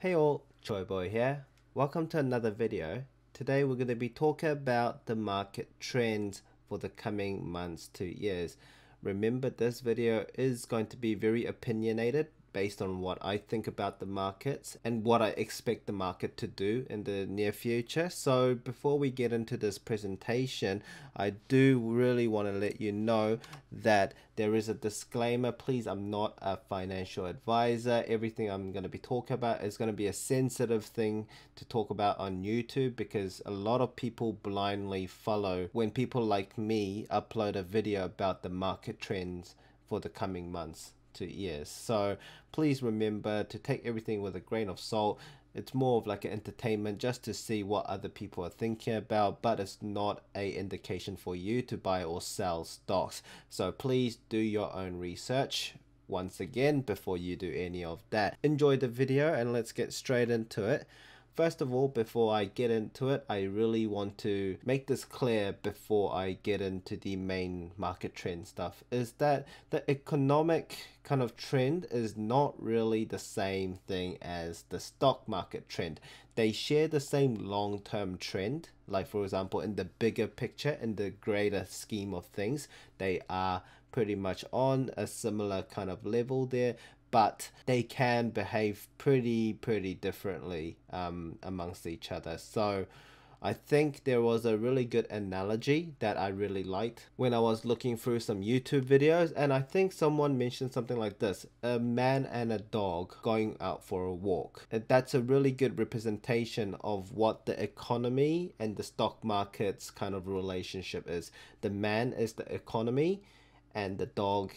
Hey all, Choiboy here. Welcome to another video. Today we're going to be talking about the market trends for the coming months to years. Remember this video is going to be very opinionated based on what I think about the markets and what I expect the market to do in the near future. So before we get into this presentation, I do really want to let you know that there is a disclaimer. Please, I'm not a financial advisor. Everything I'm going to be talking about is going to be a sensitive thing to talk about on YouTube because a lot of people blindly follow when people like me upload a video about the market trends for the coming months to years. So please remember to take everything with a grain of salt. It's more of like an entertainment just to see what other people are thinking about, but it's not a indication for you to buy or sell stocks. So please do your own research once again before you do any of that. Enjoy the video and let's get straight into it. First of all, before I get into it, I really want to make this clear before I get into the main market trend stuff is that the economic kind of trend is not really the same thing as the stock market trend. They share the same long term trend, like for example, in the bigger picture, in the greater scheme of things, they are pretty much on a similar kind of level there but they can behave pretty pretty differently um, amongst each other. So I think there was a really good analogy that I really liked when I was looking through some YouTube videos and I think someone mentioned something like this a man and a dog going out for a walk. That's a really good representation of what the economy and the stock market's kind of relationship is. The man is the economy and the dog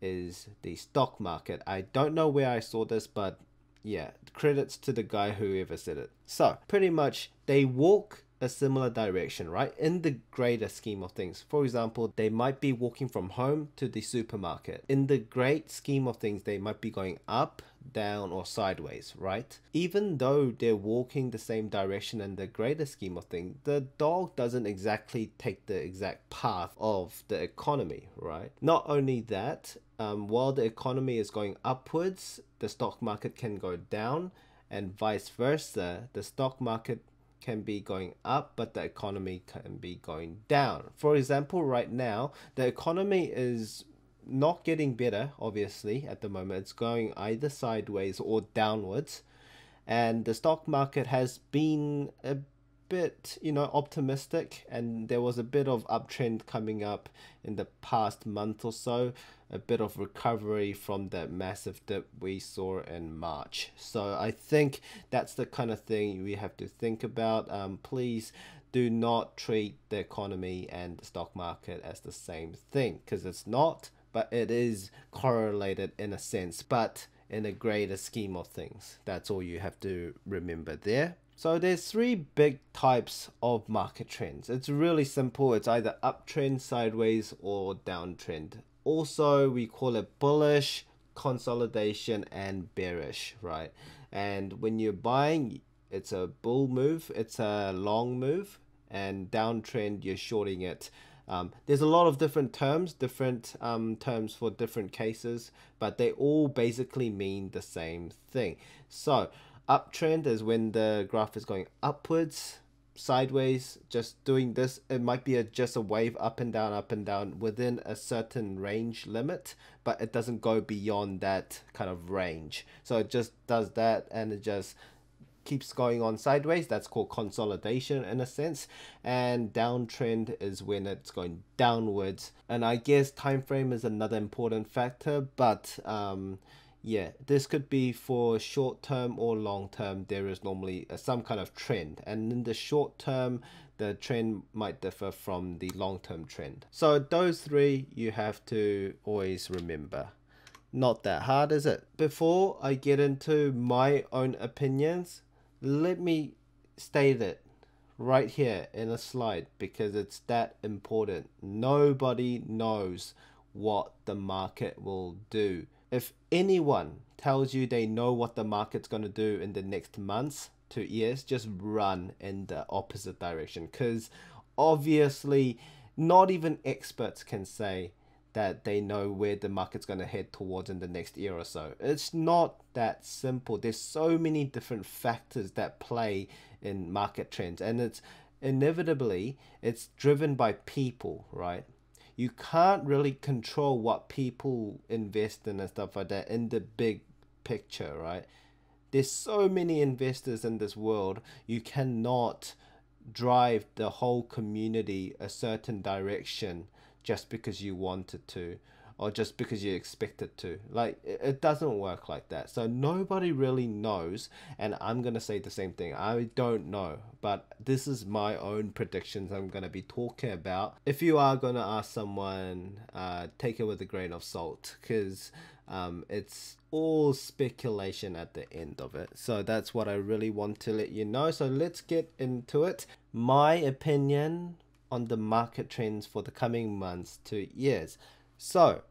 is the stock market. I don't know where I saw this, but yeah, credits to the guy whoever said it. So, pretty much, they walk a similar direction, right? In the greater scheme of things. For example, they might be walking from home to the supermarket. In the great scheme of things, they might be going up, down, or sideways, right? Even though they're walking the same direction in the greater scheme of things, the dog doesn't exactly take the exact path of the economy, right? Not only that, um, while the economy is going upwards, the stock market can go down, and vice versa. The stock market can be going up, but the economy can be going down. For example, right now, the economy is not getting better, obviously, at the moment. It's going either sideways or downwards. And the stock market has been a bit, you know, optimistic, and there was a bit of uptrend coming up in the past month or so, a bit of recovery from that massive dip we saw in March. So I think that's the kind of thing we have to think about. Um, please do not treat the economy and the stock market as the same thing because it's not, but it is correlated in a sense, but in a greater scheme of things. That's all you have to remember there. So there's three big types of market trends. It's really simple. It's either uptrend, sideways, or downtrend. Also, we call it bullish, consolidation, and bearish, right? And when you're buying, it's a bull move, it's a long move, and downtrend, you're shorting it. Um, there's a lot of different terms, different um, terms for different cases, but they all basically mean the same thing. So uptrend is when the graph is going upwards sideways just doing this. It might be a, just a wave up and down up and down within a certain range limit but it doesn't go beyond that kind of range. So it just does that and it just keeps going on sideways. That's called consolidation in a sense. And downtrend is when it's going downwards. And i guess time frame is another important factor but um yeah, this could be for short term or long term. There is normally uh, some kind of trend, and in the short term, the trend might differ from the long term trend. So, those three you have to always remember. Not that hard, is it? Before I get into my own opinions, let me state it right here in a slide because it's that important. Nobody knows what the market will do if anyone tells you they know what the market's going to do in the next months to years, just run in the opposite direction because obviously not even experts can say that they know where the market's going to head towards in the next year or so. It's not that simple. There's so many different factors that play in market trends and it's inevitably it's driven by people, right? You can't really control what people invest in and stuff like that in the big picture, right? There's so many investors in this world. You cannot drive the whole community a certain direction just because you wanted to or just because you expect it to. Like, it doesn't work like that. So, nobody really knows. And I'm going to say the same thing. I don't know. But this is my own predictions I'm going to be talking about. If you are going to ask someone, uh, take it with a grain of salt because um, it's all speculation at the end of it. So, that's what I really want to let you know. So, let's get into it. My opinion on the market trends for the coming months to years. So,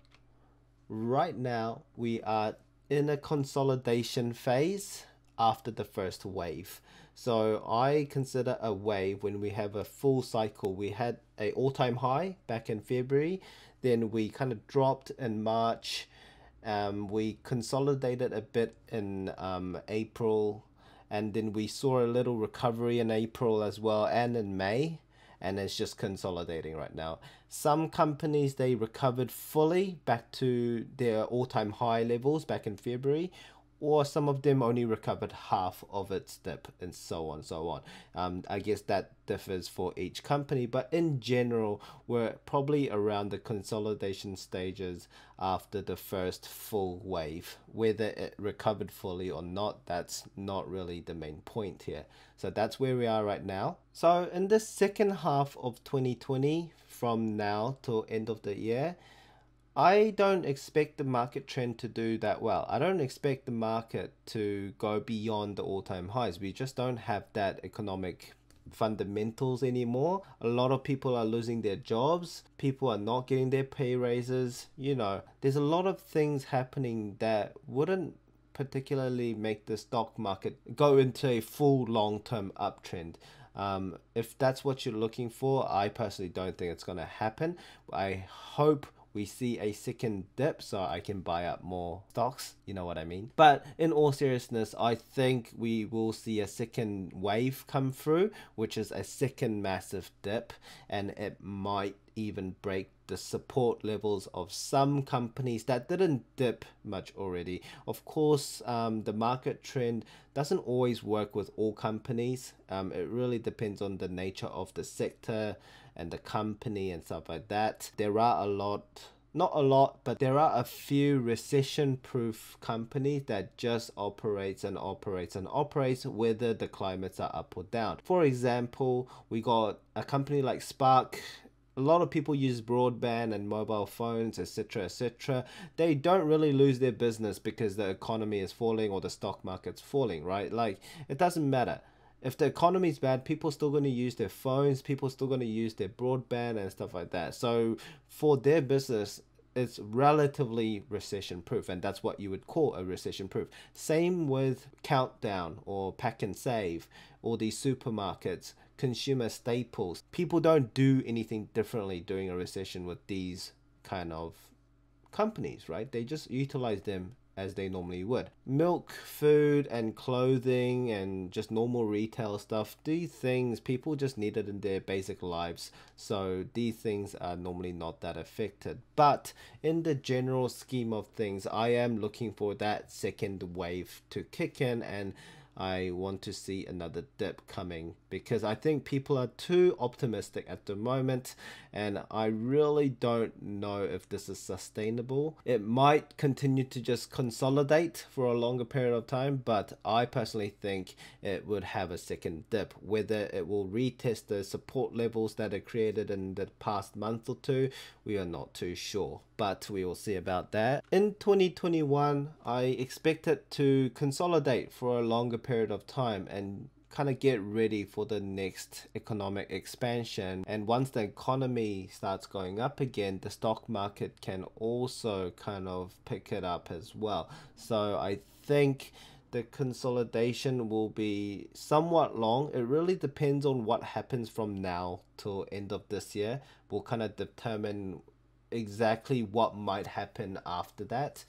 right now we are in a consolidation phase after the first wave. So I consider a wave when we have a full cycle. We had a all-time high back in February, then we kind of dropped in March. Um, we consolidated a bit in um, April, and then we saw a little recovery in April as well, and in May and it's just consolidating right now. Some companies they recovered fully back to their all-time high levels back in February, or some of them only recovered half of its dip and so on so on. Um, i guess that differs for each company but in general we're probably around the consolidation stages after the first full wave. Whether it recovered fully or not that's not really the main point here. So that's where we are right now. So in the second half of 2020 from now till end of the year I don't expect the market trend to do that well. I don't expect the market to go beyond the all time highs. We just don't have that economic fundamentals anymore. A lot of people are losing their jobs. People are not getting their pay raises. You know, there's a lot of things happening that wouldn't particularly make the stock market go into a full long term uptrend. Um, if that's what you're looking for, I personally don't think it's going to happen. I hope we see a second dip so I can buy up more stocks, you know what I mean? But in all seriousness, I think we will see a second wave come through, which is a second massive dip, and it might even break the support levels of some companies that didn't dip much already. Of course, um, the market trend doesn't always work with all companies. Um, it really depends on the nature of the sector and the company and stuff like that. There are a lot not a lot, but there are a few recession proof companies that just operates and operates and operates whether the climates are up or down. For example, we got a company like Spark a lot of people use broadband and mobile phones etc etc they don't really lose their business because the economy is falling or the stock market's falling right like it doesn't matter if the economy is bad, people still going to use their phones, people still going to use their broadband and stuff like that. So for their business, it's relatively recession proof, and that's what you would call a recession proof. Same with Countdown or Pak'nSave or these supermarkets, consumer staples. People don't do anything differently during a recession with these kind of companies, right? They just utilize them as they normally would. Milk, food, and clothing, and just normal retail stuff, these things people just need it in their basic lives, so these things are normally not that affected. But in the general scheme of things, I am looking for that second wave to kick in and I want to see another dip coming because I think people are too optimistic at the moment and I really don't know if this is sustainable. It might continue to just consolidate for a longer period of time, but I personally think it would have a second dip. Whether it will retest the support levels that are created in the past month or two, we are not too sure but we will see about that. In 2021, I expect it to consolidate for a longer period of time and kind of get ready for the next economic expansion. And once the economy starts going up again, the stock market can also kind of pick it up as well. So I think the consolidation will be somewhat long. It really depends on what happens from now till end of this year. Will kind of determine exactly what might happen after that.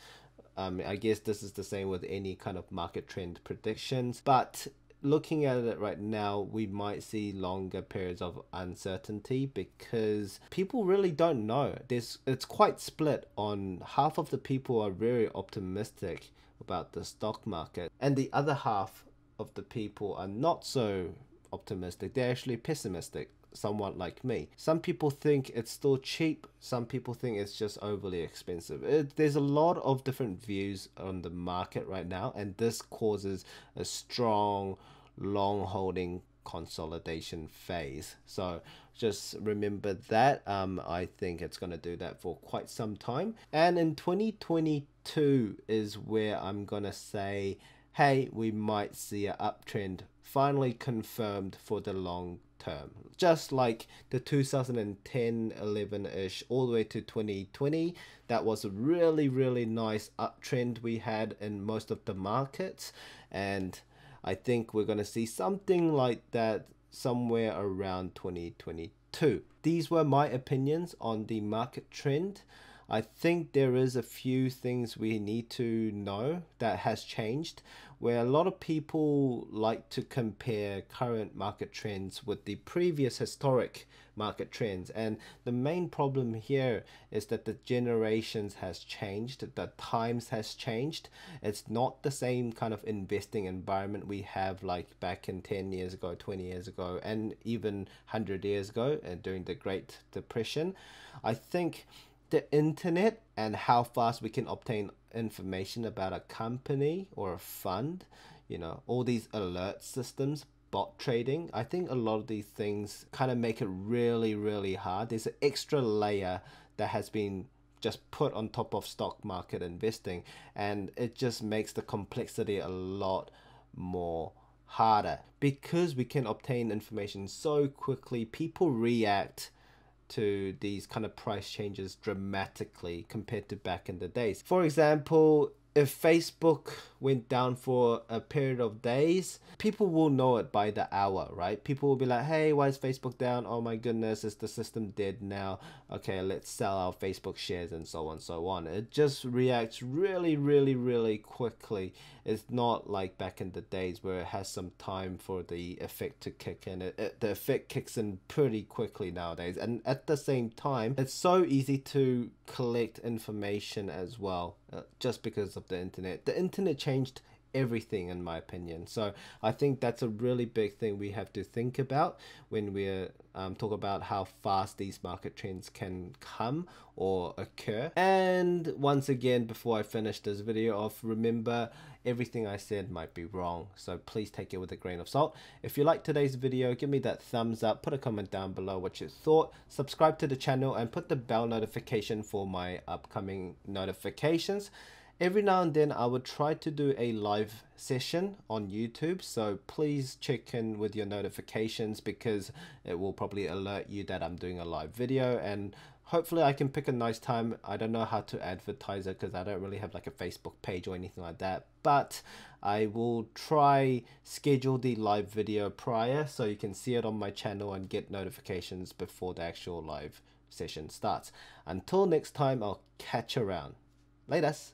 Um, I guess this is the same with any kind of market trend predictions, but looking at it right now, we might see longer periods of uncertainty because people really don't know. There's it's quite split on half of the people are very optimistic about the stock market, and the other half of the people are not so optimistic. They're actually pessimistic someone like me. Some people think it's still cheap, some people think it's just overly expensive. It, there's a lot of different views on the market right now, and this causes a strong long holding consolidation phase. So just remember that. Um, I think it's going to do that for quite some time. And in 2022 is where I'm going to say, hey, we might see an uptrend finally confirmed for the long term. Just like the 2010 11 ish all the way to 2020, that was a really, really nice uptrend we had in most of the markets. And I think we're going to see something like that somewhere around 2022. These were my opinions on the market trend. I think there is a few things we need to know that has changed where a lot of people like to compare current market trends with the previous historic market trends. And the main problem here is that the generations has changed the times has changed. It's not the same kind of investing environment we have like back in 10 years ago 20 years ago and even 100 years ago and during the great depression. I think the internet and how fast we can obtain information about a company or a fund, you know, all these alert systems, bot trading, I think a lot of these things kind of make it really, really hard. There's an extra layer that has been just put on top of stock market investing, and it just makes the complexity a lot more harder because we can obtain information so quickly. People react to these kind of price changes dramatically compared to back in the days. For example, if Facebook went down for a period of days, people will know it by the hour, right? People will be like, hey, why is Facebook down? Oh my goodness, is the system dead now? Okay, let's sell our Facebook shares and so on, so on. It just reacts really, really, really quickly. It's not like back in the days where it has some time for the effect to kick in. It, it, the effect kicks in pretty quickly nowadays. And at the same time, it's so easy to collect information as well, uh, just because of the internet. The internet changed everything in my opinion. So i think that's a really big thing we have to think about when we um, talk about how fast these market trends can come or occur. And once again before i finish this video off remember everything i said might be wrong. So please take it with a grain of salt. If you like today's video give me that thumbs up put a comment down below what you thought subscribe to the channel and put the bell notification for my upcoming notifications every now and then I would try to do a live session on YouTube so please check in with your notifications because it will probably alert you that I'm doing a live video and hopefully I can pick a nice time. I don't know how to advertise it because I don't really have like a Facebook page or anything like that but I will try schedule the live video prior so you can see it on my channel and get notifications before the actual live session starts. Until next time I'll catch around. Latest